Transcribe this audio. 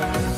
Bye.